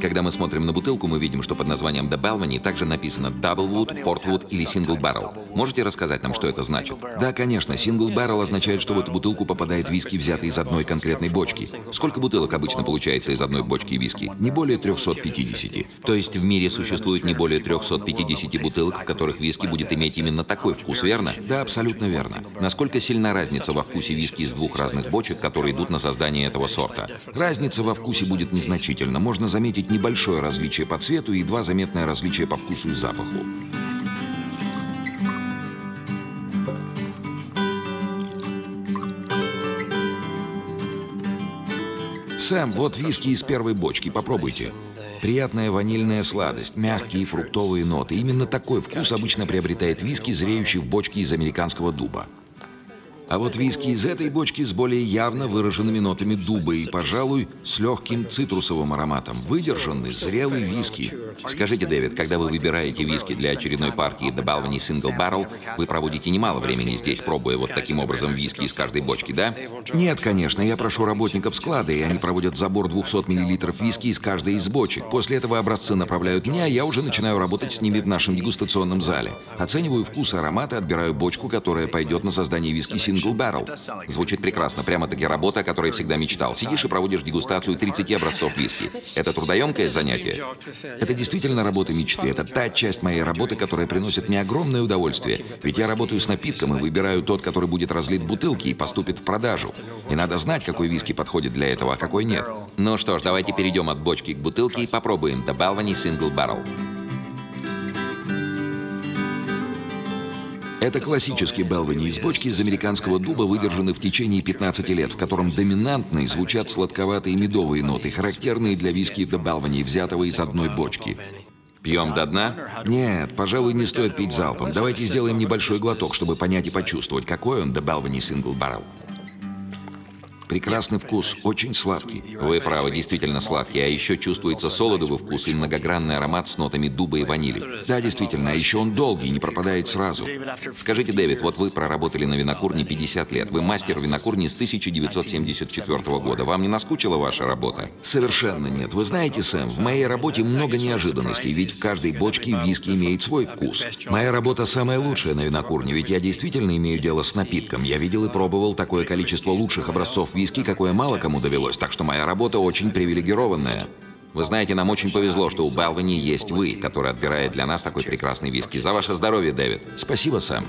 Когда мы смотрим на бутылку, мы видим, что под названием The Balvenie также написано Doublewood, Portwood или Single Barrel. Можете рассказать нам, что это значит? Да, конечно. Single Barrel означает, что в эту бутылку попадает виски, взятый из одной конкретной бочки. Сколько бутылок обычно получается из одной бочки виски? Не более 350. То есть в мире существует не более 350 бутылок, в которых виски будет иметь именно такой вкус, верно? Да, абсолютно верно. Насколько сильна разница во вкусе виски из двух разных бочек, которые идут на создание этого сорта? Разница во вкусе будет незначительна. Можно заметить небольшое различие по цвету и едва заметное различие по вкусу и запаху. Сэм, вот виски из первой бочки, попробуйте. Приятная ванильная сладость, мягкие фруктовые ноты. Именно такой вкус обычно приобретает виски, зреющий в бочке из американского дуба. А вот виски из этой бочки с более явно выраженными нотами дуба и, пожалуй, с легким цитрусовым ароматом. Выдержанный, зрелый виски. Скажите, Дэвид, когда вы выбираете виски для очередной партии The Balvenie Single Barrel, вы проводите немало времени здесь, пробуя вот таким образом виски из каждой бочки, да? Нет, конечно. Я прошу работников склада, и они проводят забор 200 мл виски из каждой из бочек. После этого образцы направляют мне, а я уже начинаю работать с ними в нашем дегустационном зале. Оцениваю вкус и ароматы, отбираю бочку, которая пойдет на создание виски Single Single Barrel. Звучит прекрасно. Прямо-таки работа, о которой всегда мечтал. Сидишь и проводишь дегустацию 30 образцов виски. Это трудоемкое занятие? Это действительно работа мечты. Это та часть моей работы, которая приносит мне огромное удовольствие. Ведь я работаю с напитком и выбираю тот, который будет разлит в бутылке и поступит в продажу. И надо знать, какой виски подходит для этого, а какой нет. Ну что ж, давайте перейдем от бочки к бутылке и попробуем The Balvenie Single Barrel. Это классический Белвини из бочки из американского дуба, выдержанный в течение 15 лет, в котором доминантные звучат сладковатые медовые ноты, характерные для виски The Belvany, взятого из одной бочки. Пьем до дна? Нет, пожалуй, не стоит пить залпом. Давайте сделаем небольшой глоток, чтобы понять и почувствовать, какой он The Belvany Single Barrel. Прекрасный вкус, очень сладкий. Вы правы, действительно сладкий. А еще чувствуется солодовый вкус и многогранный аромат с нотами дуба и ванили. Да, действительно, а еще он долгий, не пропадает сразу. Скажите, Дэвид, вот вы проработали на винокурне 50 лет. Вы мастер винокурни с 1974 года. Вам не наскучила ваша работа? Совершенно нет. Вы знаете, Сэм, в моей работе много неожиданностей, ведь в каждой бочке виски имеет свой вкус. Моя работа самая лучшая на винокурне, ведь я действительно имею дело с напитком. Я видел и пробовал такое количество лучших образцов виски, какое мало кому довелось, так что моя работа очень привилегированная. Вы знаете, нам очень повезло, что у Балвани есть вы, который отбирает для нас такой прекрасный виски. За ваше здоровье, Дэвид. Спасибо, Сэм.